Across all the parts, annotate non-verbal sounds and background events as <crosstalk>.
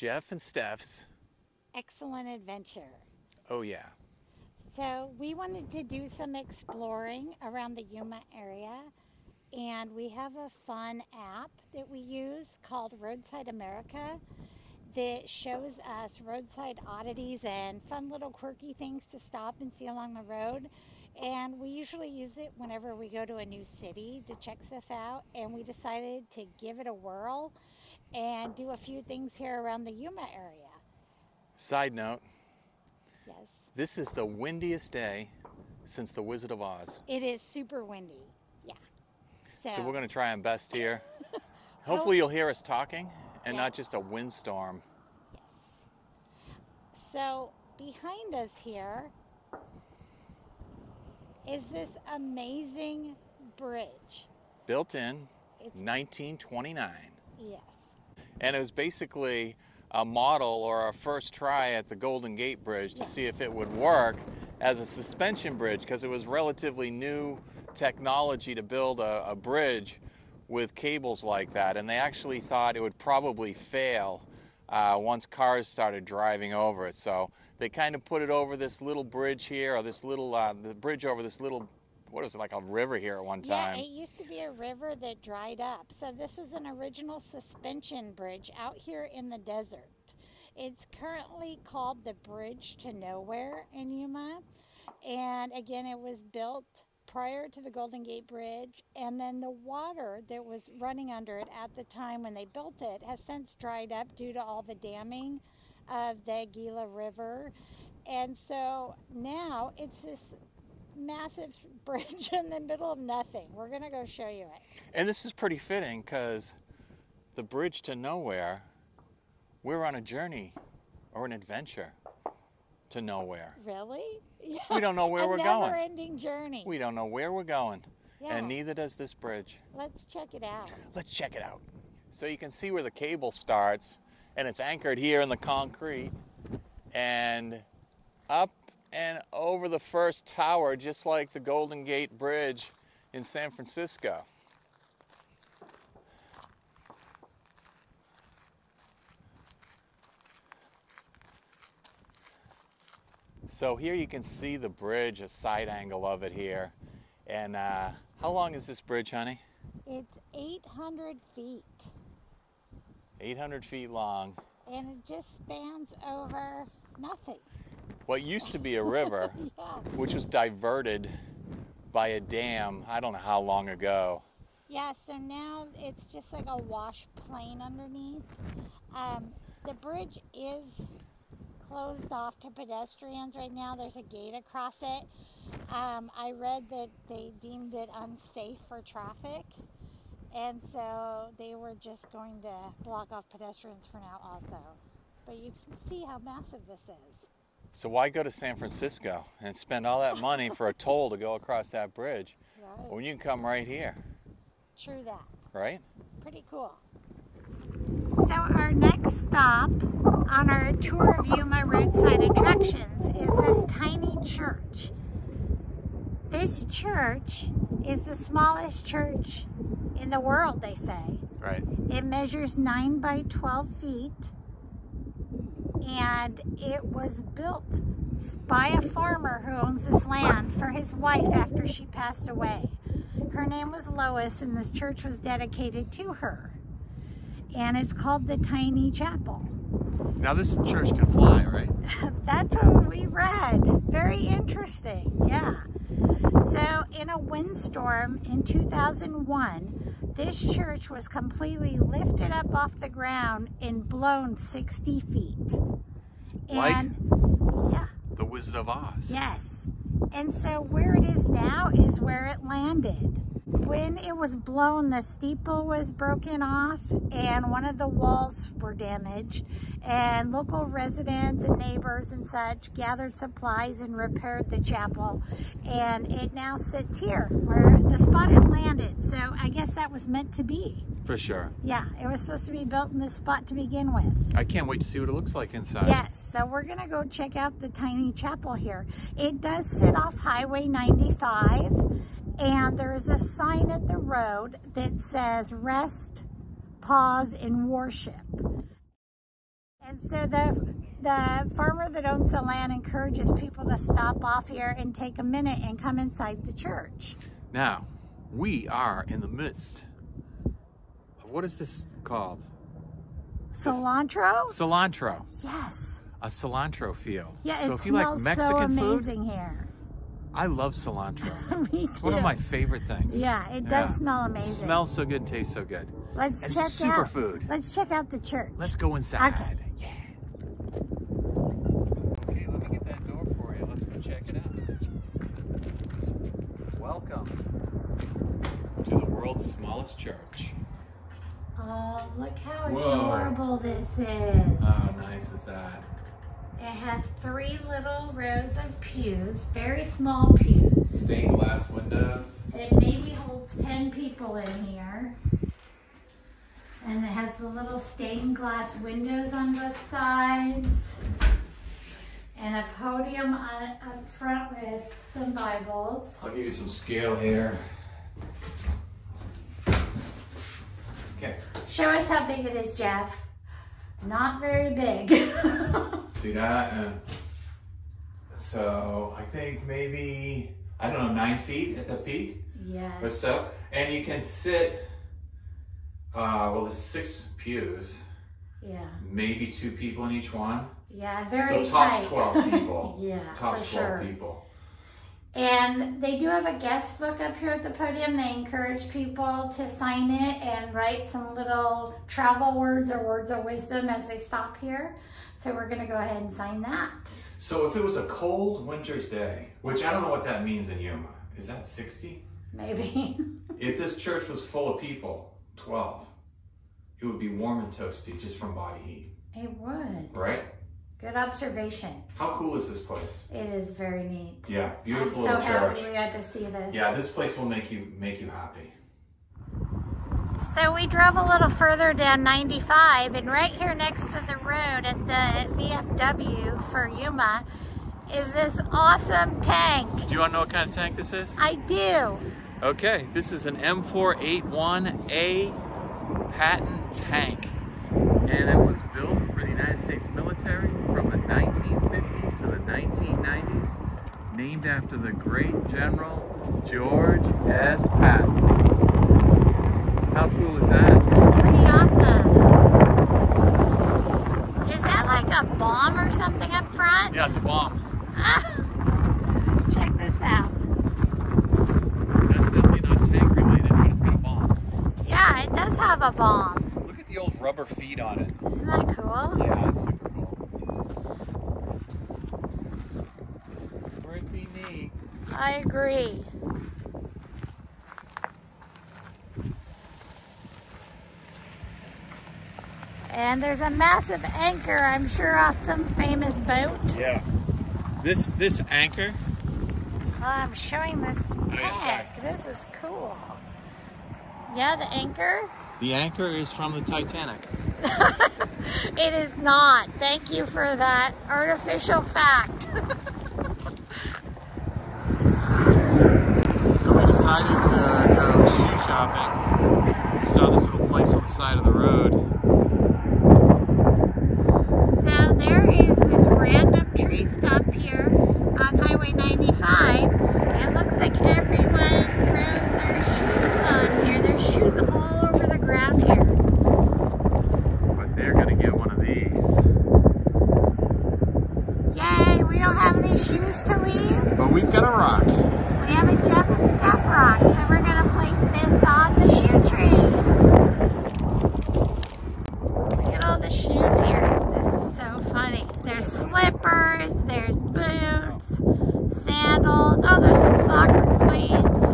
Jeff and Steff's. Excellent adventure. Oh yeah. So we wanted to do some exploring around the Yuma area and we have a fun app that we use called Roadside America that shows us roadside oddities and fun little quirky things to stop and see along the road. And we usually use it whenever we go to a new city to check stuff out. And we decided to give it a whirl and do a few things here around the Yuma area. Side note, Yes, this is the windiest day since The Wizard of Oz. it is super windy. Yeah. So, we're going to try our best here. <laughs> Hopefully you'll hear us talking and Yeah. not just a windstorm. Yes. So behind us here is this amazing bridge. Built in It's 1929. yes. And it was basically a model or a first try at the Golden Gate Bridge to see if it would work as a suspension bridge because it was relatively new technology to build a, a bridge with cables like that. And they actually thought it would probably fail uh, once cars started driving over it. So they kind of put it over this little bridge here, or this little, uh, the bridge over this little, what is it, like a river here at one time? Yeah, it used to be a river that dried up. So this was an original suspension bridge out here in the desert. It's currently called the Bridge to Nowhere in Yuma. And again, it was built prior to the Golden Gate Bridge. And then the water that was running under it at the time when they built it has since dried up due to all the damming of the Gila River. And so now it's this massive <laughs> bridge in the middle of nothing. We're going to go show you it. And this is pretty fitting because the bridge to nowhere, we're on a journey or an adventure to nowhere. Really? Yeah. <laughs> We don't know where a we're going. A never going. ending journey. We don't know where we're going, yeah. and neither does this bridge. Let's check it out. Let's check it out. So you can see where the cable starts, and it's anchored here in the concrete, and up and over the first tower, just like the Golden Gate Bridge in San Francisco. So here you can see the bridge, a side angle of it here. And uh, how long is this bridge, honey? It's 800 feet 800 feet long. and it just spans over nothing. What used to be a river, which was diverted by a dam, I don't know how long ago. Yeah, so now it's just like a wash plain underneath. Um, the bridge is closed off to pedestrians right now. There's a gate across it. Um, I read that they deemed it unsafe for traffic. And so they were just going to block off pedestrians for now also. But you can see how massive this is. So why go to San Francisco and spend all that money for a toll to go across that bridge Right? when you can come right here, True that. right? Pretty cool. So our next stop on our tour of Yuma roadside attractions is this tiny church. This church is the smallest church in the world, they say. Right. It measures 9 by 12 feet and it was built by a farmer who owns this land for his wife after she passed away. Her name was Lois and this church was dedicated to her. And it's called the Tiny Chapel. Now this church can fly, right? <laughs> That's what we read. Very interesting, yeah. So, in a windstorm in 2001, this church was completely lifted up off the ground and blown 60 feet. Like? And yeah, The Wizard of Oz. yes. And so where it is now is where it landed. When it was blown, the steeple was broken off and one of the walls were damaged. And local residents and neighbors and such gathered supplies and repaired the chapel. And it now sits here where the spot it landed. So I guess that was meant to be. For sure. Yeah, it was supposed to be built in this spot to begin with. I can't wait to see what it looks like inside. Yes, so we're gonna go check out the tiny chapel here. It does sit off Highway 95 and there is a sign at the road that says rest, pause, and worship. And so the the farmer that owns the land encourages people to stop off here and take a minute and come inside the church. Now, we are in the midst. of What is this called? Cilantro? Cilantro. Yes. A cilantro field. Yeah, so it if you like smells Mexican so food, amazing here. I love cilantro. <laughs> Me It's one of my favorite things. Yeah, it does Yeah. smell amazing. It Smells so good, and tastes so good. Let's It's check out. superfood. Let's check out the church. Let's go inside. Okay. Yeah. Okay, let me get that door for you. Let's go check it out. Welcome to the world's smallest church. Oh, look how Whoa. adorable this is. How nice is that? It has three little rows of pews, very small pews. Stained glass windows. It maybe holds 10 people in here. And it has the little stained glass windows on both sides. And a podium on, up front with some Bibles. I'll give you some scale here. Okay. Show us how big it is, Jeff. Not very big. <laughs> See that? And so I think maybe, I don't know, nine feet at the peak yes. or so. And you can sit, uh, well, there's six pews, Yeah. maybe two people in each one. Yeah, very so tops tight. 12 people. <laughs> yeah, tops for 12 sure. people. And they do have a guest book up here at the podium. They encourage people to sign it and write some little travel words or words of wisdom as they stop here. So we're going to go ahead and sign that. So if it was a cold winter's day, which I don't know what that means in Yuma, is that 60? Maybe. <laughs> If this church was full of people, 12, it would be warm and toasty just from body heat, it would. right? Good observation. How cool is this place? It is very neat. Yeah, beautiful I'm so little happy we got to see this. Yeah, this place will make you make you happy. So we drove a little further down 95, and right here next to the road at the VFW for Yuma is this awesome tank. Do you want to know what kind of tank this is? I do. Okay, this is an M481A Patton tank. And it was built for the United States military from the 1950s to the 1990s, named after the great General George S. Patton. How cool is that? Pretty awesome. Is that like a bomb or something up front? Yeah, it's a bomb. <laughs> Check this out. That's definitely not tank related, but it's got a bomb. Yeah, it does have a bomb. Look at the old rubber feet on it. Isn't that cool? Yeah, it's super cool. Pretty neat. I agree. And there's a massive anchor, I'm sure, off some famous boat. Yeah. This this anchor. Oh, I'm showing this tank. This is cool. Yeah, the anchor? The anchor is from the Titanic. <laughs> It is not. Thank you for that artificial fact. <laughs> So we decided to go shoe shopping. We saw this little place on the side of the road. So there is this random tree stump here on Highway 95. And It looks like everyone throws their shoes on here. There's shoes all over the ground here. But they're gonna get one of these. Yay, we don't have any shoes to leave. But we've got a rock. We have a Jeff and Steff rock, so we're gonna place this on the shoe tree. Look at all the shoes here. This is so funny. There's slippers, there's boots, sandals. Oh, there's some soccer cleats.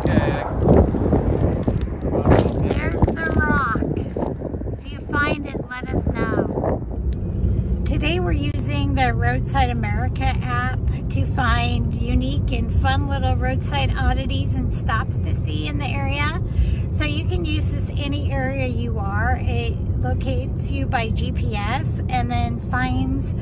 Okay. There's the rock. If you find it, let us know. Today we're using the Roadside America app to find unique and fun little roadside oddities and stops to see in the area. So you can use this any area you are. It locates you by GPS and then finds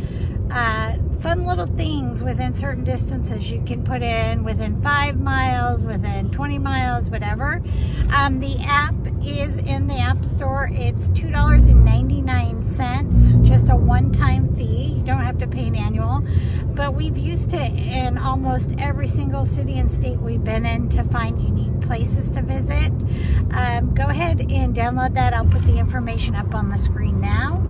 uh, fun little things within certain distances you can put in within five miles, within 20 miles, whatever. Um, the app is in the App Store. It's $2.99, just a one-time fee. You don't have to pay an annual, but we've used it in almost every single city and state we've been in to find unique places to visit. Um, go ahead and download that. I'll put the information up on the screen now.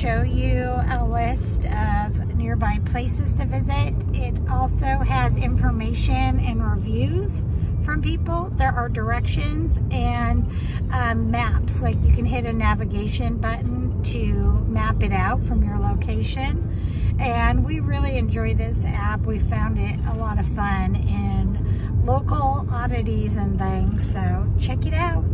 Show you a list of nearby places to visit. It also has information and reviews from people. There are directions and um, maps, like you can hit a navigation button to map it out from your location. And we really enjoy this app. We found it a lot of fun in local oddities and things, so check it out.